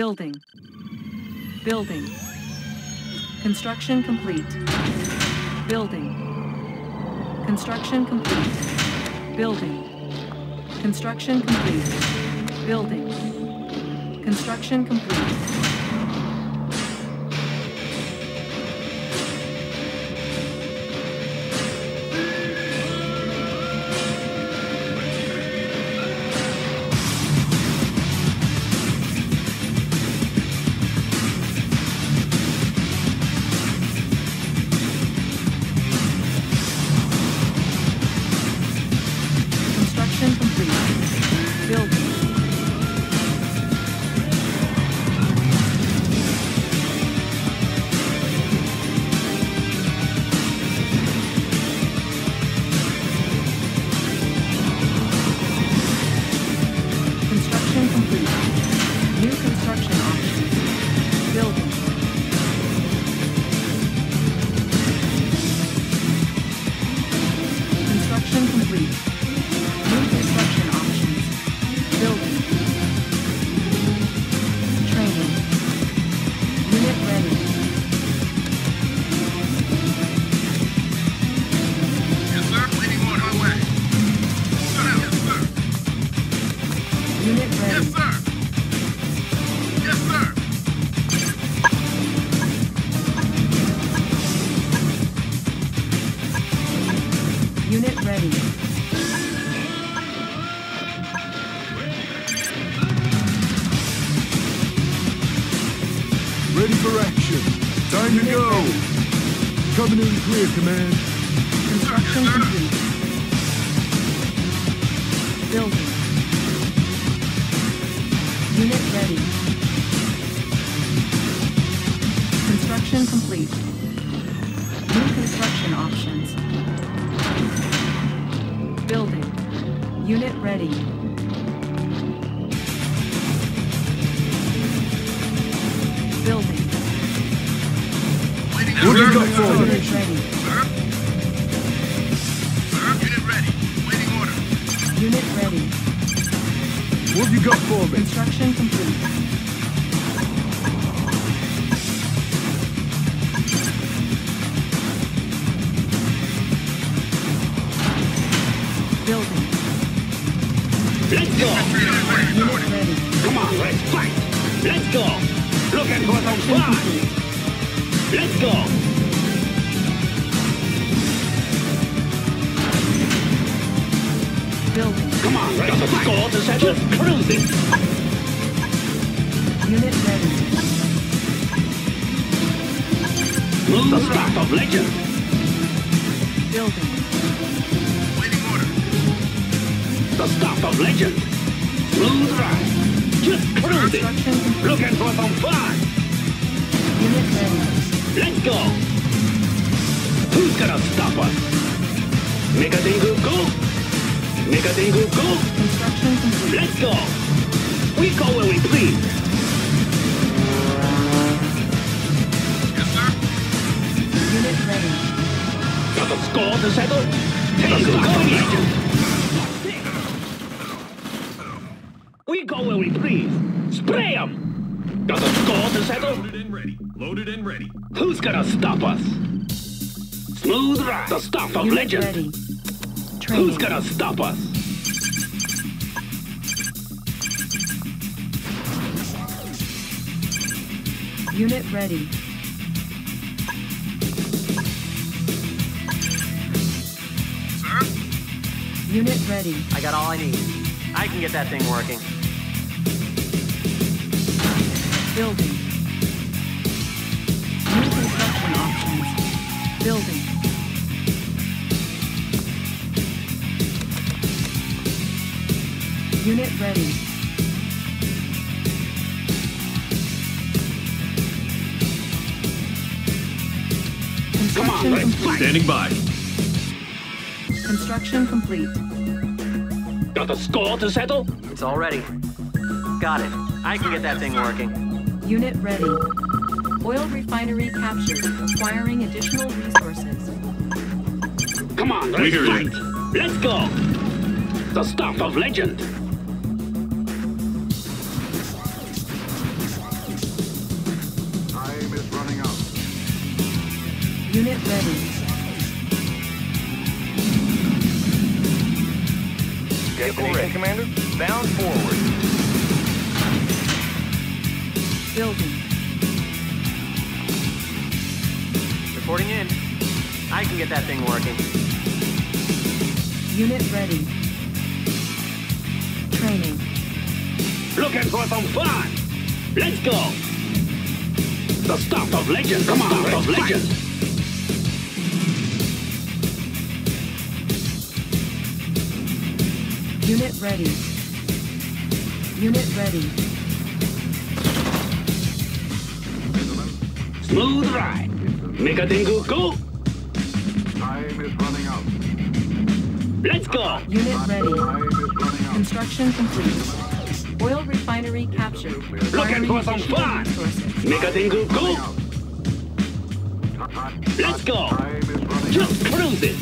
Building. Building. Construction complete. Building. Construction complete. Building. Construction complete. Building. Construction complete. Go. Coming in clear, command. Construction complete. Building. Unit ready. Construction complete. New construction options. Building. Unit ready. Building. Unit ready. Waiting order. Unit ready. What you? Construction complete. Building. Let's go. Unit ready. Come on, let's fight. Let's go. Some Construction fun. complete. Let's go. Building. Come on, got the score to settle. Cruising. Unit ready. Move the start of legend. Building. Waiting order. The start of legend. Smooth ride. Just cruising. Looking for some fun. Unit ready. Let's go. Who's gonna stop us? Mega Tengu go. Mega Tengu go. Let's go. We go where we please. Yes, sir. Unit ready. Got a score to settle? Tengu go legend. We go where we please. Spray 'em. Got the score to settle? Loaded and ready. Loaded and ready. Who's gonna stop us? Smooth ride. The stuff of Unit legend. ready. Training. Who's gonna stop us? Unit ready. Sir? Unit ready. I got all I need. I can get that thing working. Building. New construction options. Building. Unit ready. Come on, let's complete. Standing by. Construction complete. Got the score to settle? It's all ready. Got it. I can get that thing working. Unit ready. Oil refinery captured. Acquiring additional resources. Come on, let's hear you. fight. Let's go. The stuff of legend. Unit ready. Destination, Commander. Bound forward. Building. Reporting in. I can get that thing working. Unit ready. Training. Looking for some fun? Let's go! The start of legends! Come on, start of legends! Unit ready. Unit ready. Smooth ride! Mega Tengu, go! Time is running out. Let's go! Unit ready. Time is running out. Construction complete. Oil refinery captured. Looking for some fun? resources. Mega Tengu, go! Let's go! Time is running Just cruise it!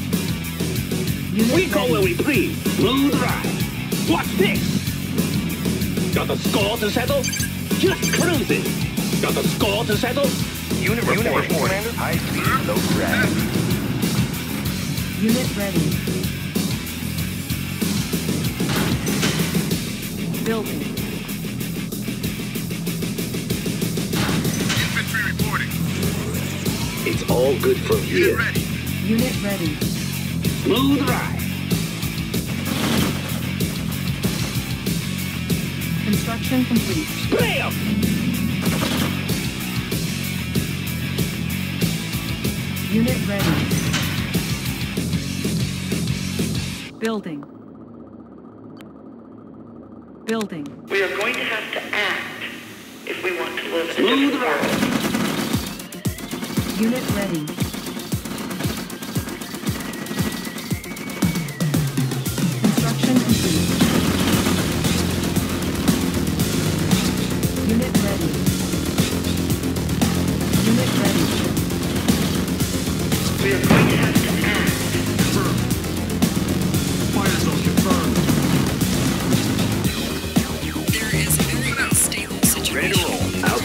Unit We go where we please. Smooth ride. What's this? Got a score to settle? Just cruise it. Got a score to settle? Unit reporting, Commander. High speed, low drag. Unit ready. Building. Infantry reporting. It's all good from Get here. ready. Unit ready. Smooth ride. Construction complete. 'em! Unit ready. Building. Building. We are going to have to act if we want to live in a different world. Unit ready.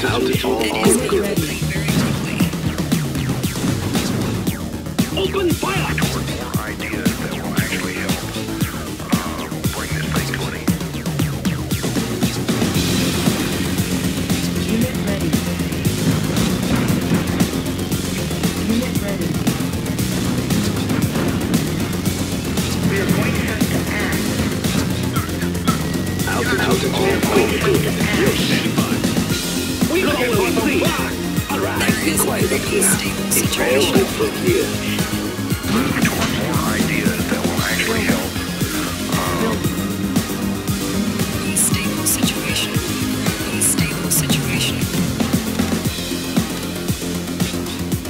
Roll. Out, out, it's all, It all is good. unfolding very quickly. Open fire! All situation. Move toward that will actually help situation. Situation.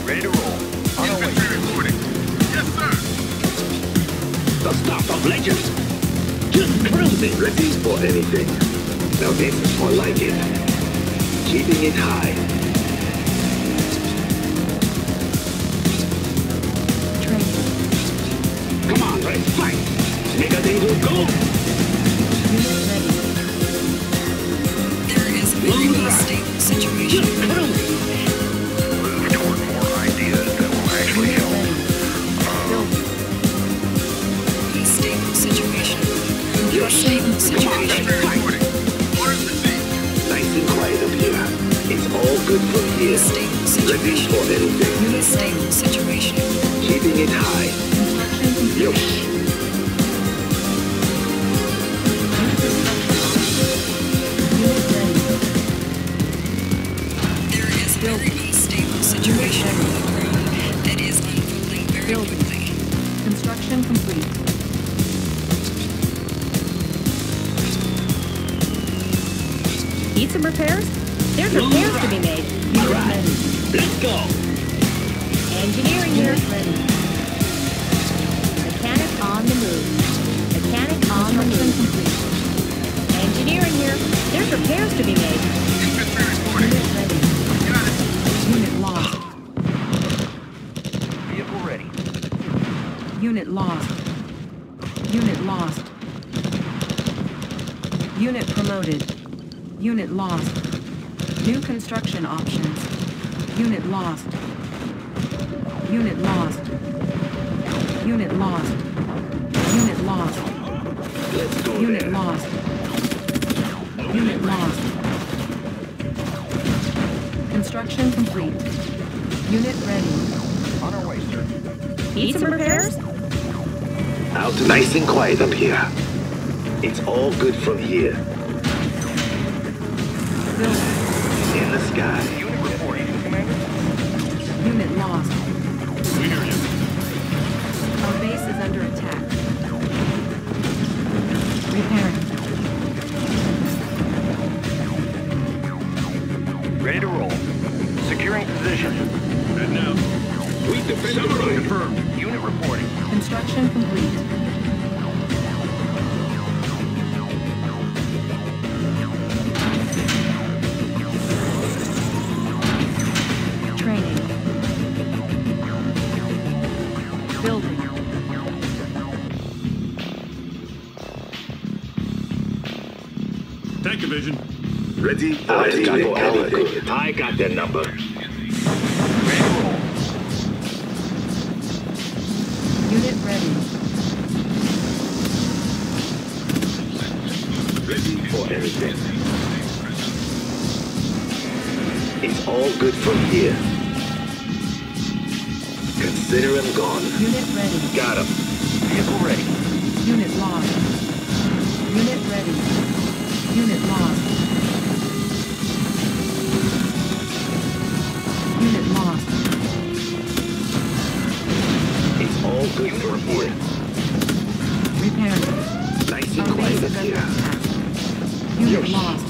Ready to roll. Yes, sir. The start of legends. Just cruise it. Ready for anything. This is more like it. Keeping it high. Come fight. Mega Tengu, go! There is a very situation. Move toward more ideas that will actually help ready. Situation. Unstable complete. situation. Infantry reporting. Orders received. Nice and quiet up here. It's all good from here. Ready situation. for anything. Situation. Keeping it high. Yosh. There is a very unstable situation on the ground that is unfolding very Building. quickly. Construction complete. Need some repairs? There's repairs to be made. All right, let's go. Engineering here. Unit ready. Mechanic on the move. Mechanic on the move. complete. Engineering here. There's repairs to be made. Infantry reporting. Unit ready. Unit lost. Vehicle ready. Unit lost. Unit lost. Unit promoted. Unit lost. New construction options. Unit lost. Unit lost. Unit lost. Unit lost. Let's go Unit there. lost. Unit lost. Construction complete. Unit ready. On our way, sir. Need some repairs? Out nice and quiet up here. It's all good from here. Building. In the sky. Tank division. Ready for anything. I got that number. Ready to roll. Unit ready. Ready for anything. It's all good from here. Consider him gone. Unit ready. Got him. Vehicle ready. Unit lost. Unit ready. Unit lost. Unit lost. It's all good Unit from reporting. here. Nice Our and quiet is under here. Unit Yes. lost.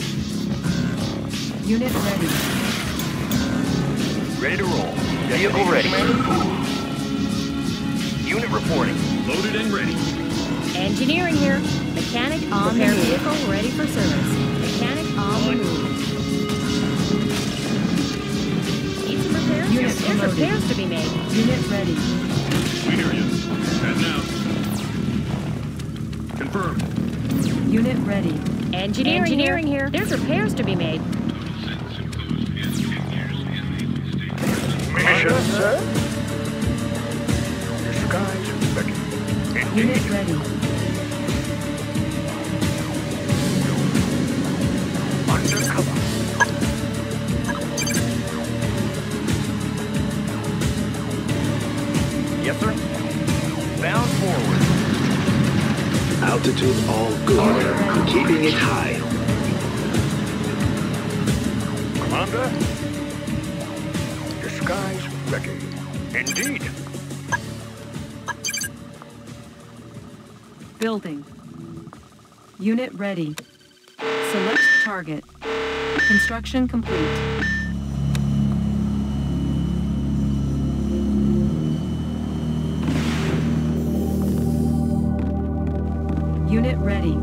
Unit ready. Ready to roll. Vehicle ready. Unit reporting. Loaded and ready. Engineering here. Mechanic on the move. vehicle ready for service. Mechanic on the move. Need some repairs? Unit There's promoted. repairs to be made. Unit ready. We hear you. And now. Confirmed. Unit ready. Engineering, Engineering here. There's repairs to be made. Mission, sir. Your skies. Unit ready. Altitude all good. Keeping it high. Commander? Your skies beckon. Indeed. Building. Unit ready. Select target. Construction complete. Unit ready.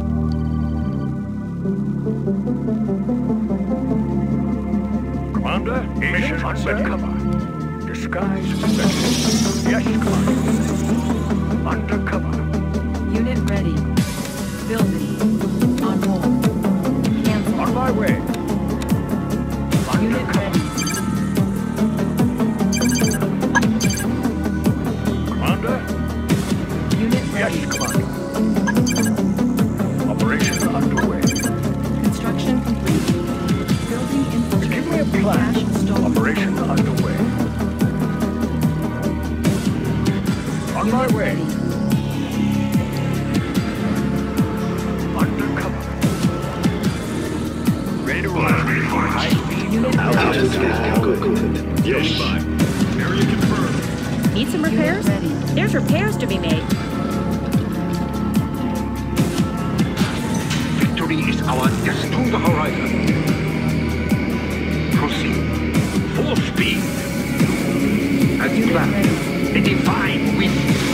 Commander, mission undercover. Your skies beckon. Yes, Commander. Undercover. Unit ready. Building. Give me a infiltrated. plan. Cache stolen. Operation underway. On my way. Undercover. Ready to roll. High speed. Altitude all good. Standing Yes. Area confirmed. Need some repairs? There's repairs to be made. Victory is to the horizon. Full speed. As you ready. The divine wind.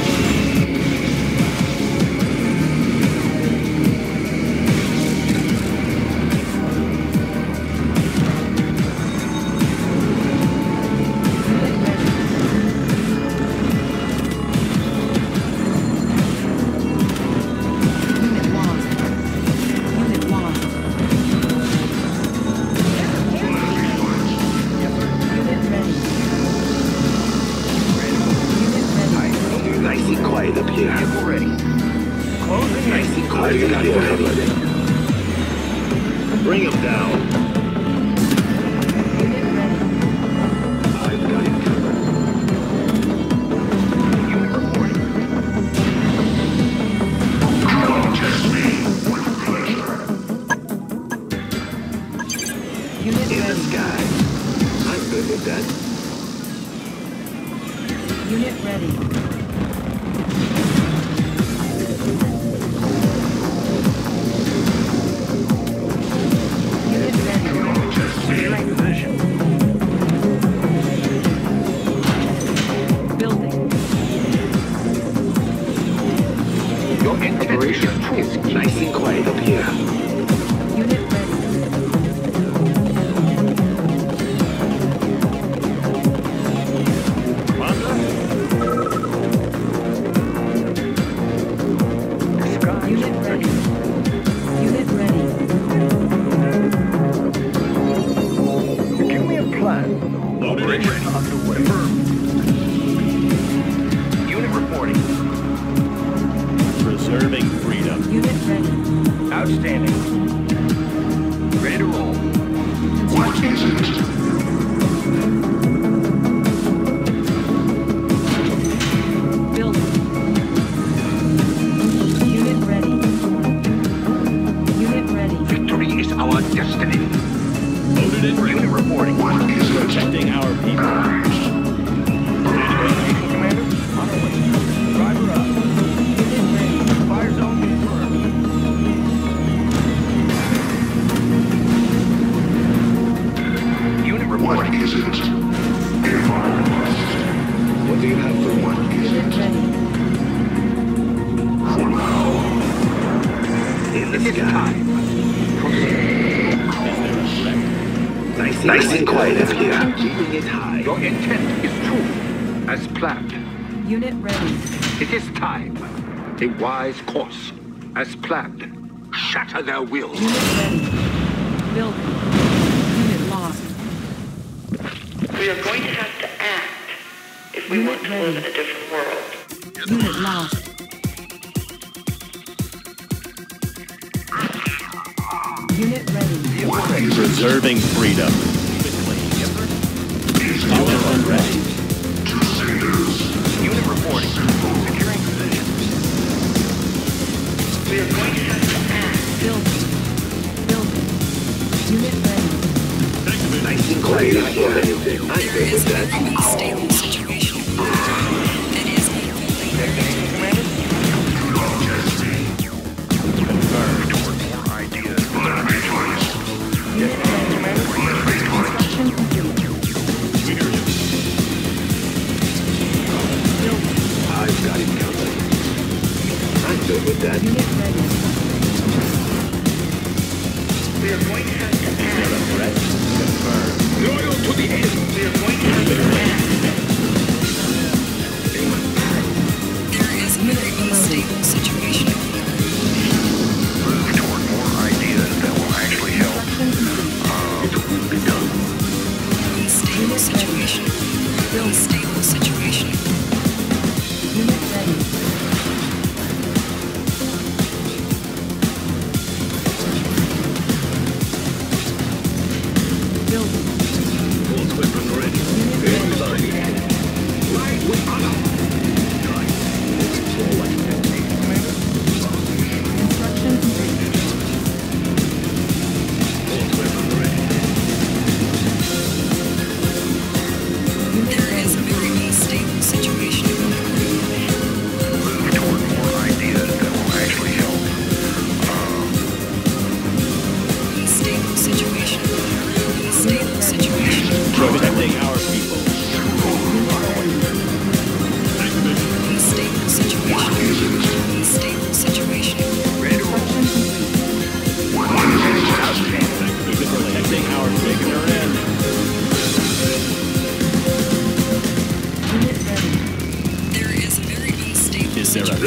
Your integration is nice and quiet up here. Unit Allies' course, as planned. Shatter their will. Unit ready. Unit lost. We are going to have to act if we Unit want to ready. live in a different world. Unit lost. Unit ready. Why? Preserving freedom.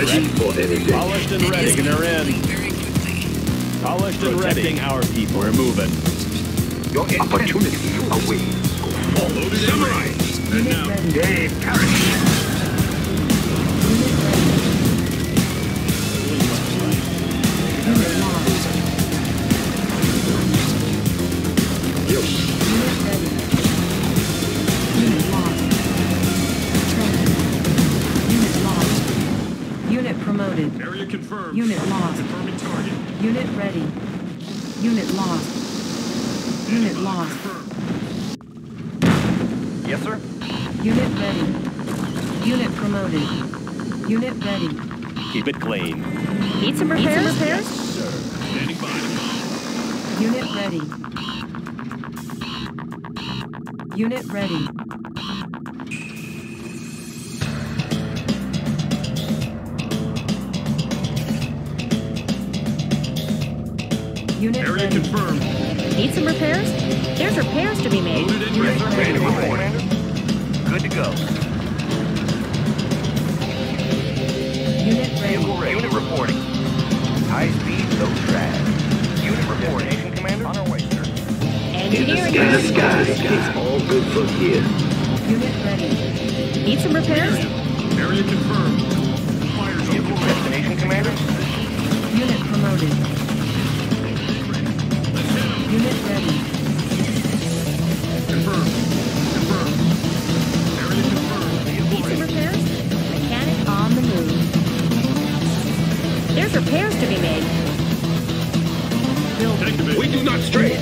Polished and ready. Taking her in. Polished and Protecting ready. our people. We're moving. Your opportunity awaits. Loaded and ready. And now, Dave Parrish. Unit promoted. Area confirmed. Unit lost. Confirming target. Unit ready. Unit lost. Unit lost. Confirmed. Yes, sir. Unit ready. Unit promoted. Unit ready. Keep it clean. Need some repairs? Need some repairs? Standing by. Unit ready. Unit ready. Unit Area ready. confirmed. Need some repairs? There's repairs to be made. Unit ready. Ready ready. to report. Good to go. Unit ready. Vehicle ready. Unit reporting. High speed, low drag. Unit reporting. Destination, Commander. On our way, sir. In the Engineering. sky, the sky. It's all good from here. Unit ready. Need some repairs? Area confirmed. Fire zone. Vehicle destination, Commander. Unit promoted. Unit ready. Confirmed. Confirmed. Area confirmed. Need some repairs? Mechanic on the move. There's repairs to be made. Building. We do not stray.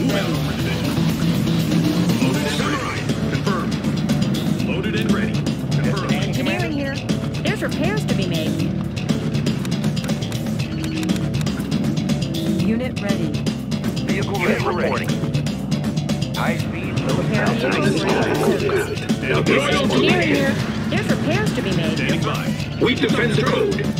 By. We defend the code.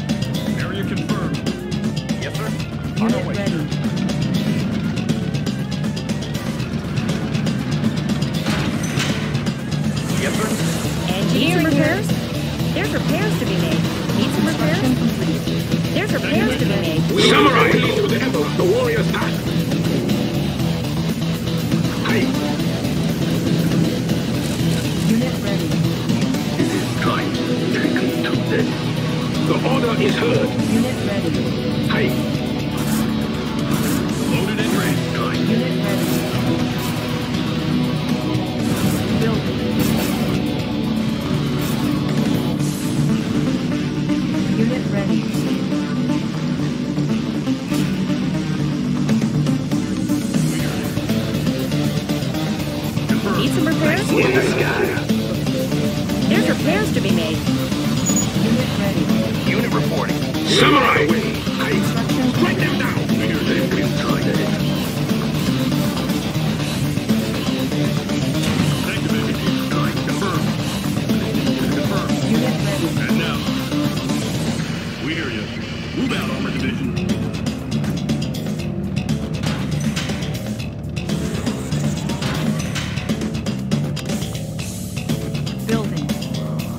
Building.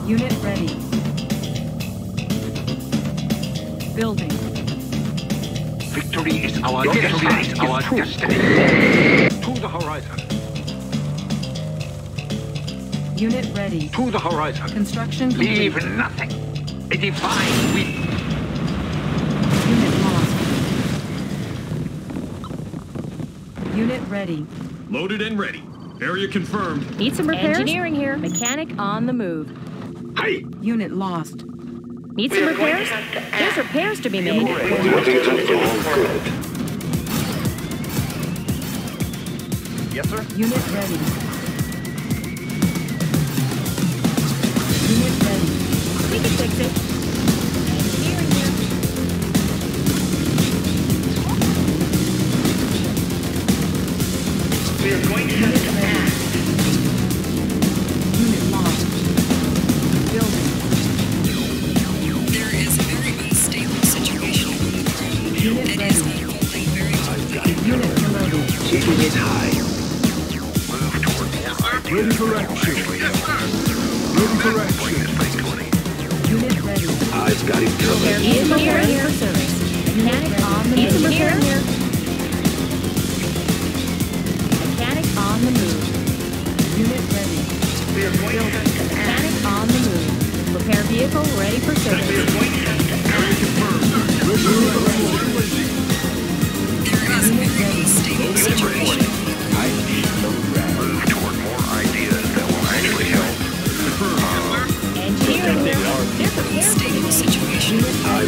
Unit ready. Building. Victory is our destiny. Our destiny. To the horizon. Unit ready. To the horizon. Construction complete. Leave nothing. A divine will. Unit lost. Unit ready. Loaded and ready. Area confirmed. Need some repairs? Engineering here. Mechanic on the move. Hey, Unit lost. Need some We are going to repairs? There's repairs to be made. nothing to all good. Yes, sir. Unit ready.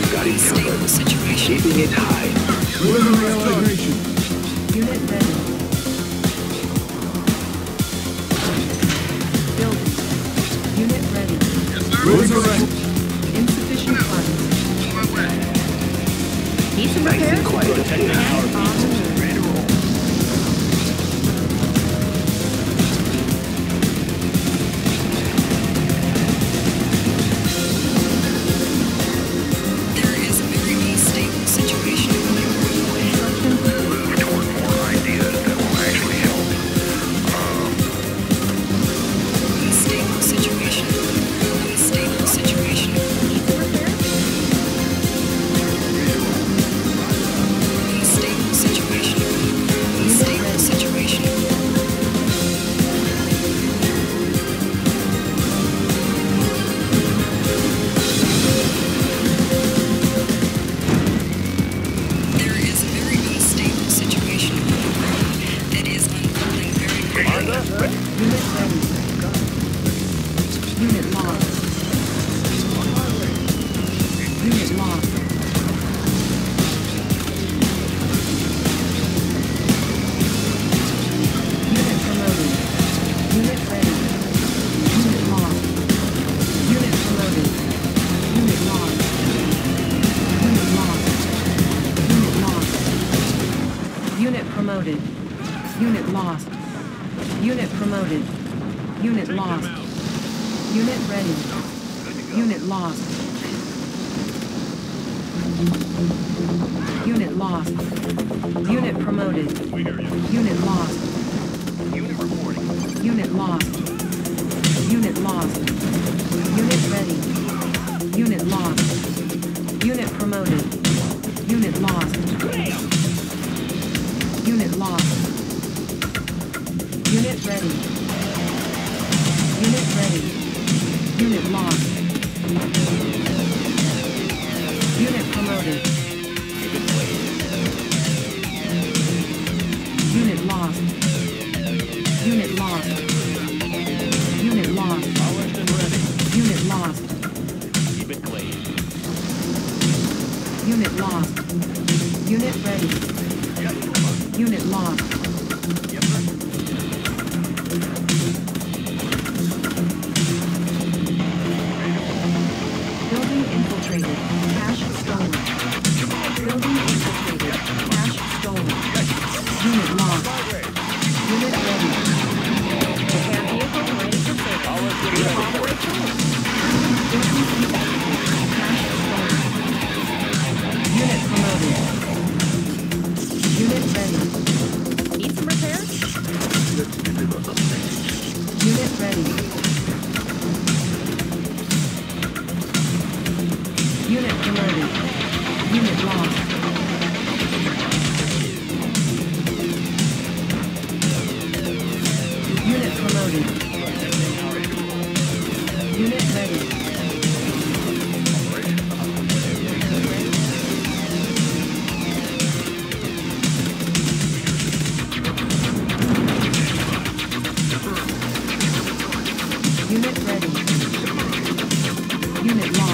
We've got the situation. Keeping it high. Unit ready. Building. Unit ready. Insufficient funds. Need some repairs? Nice and quiet. Lost. Unit promoted. Unit lost. Unit reporting. Unit lost. Unit lost. Unit ready. Unit lost. Unit promoted. Unit lost. Unit lost. Unit ready. Unit ready. Unit lost. Unit promoted. Lost. Unit ready. Unit lost. Unit ready. Unit lost.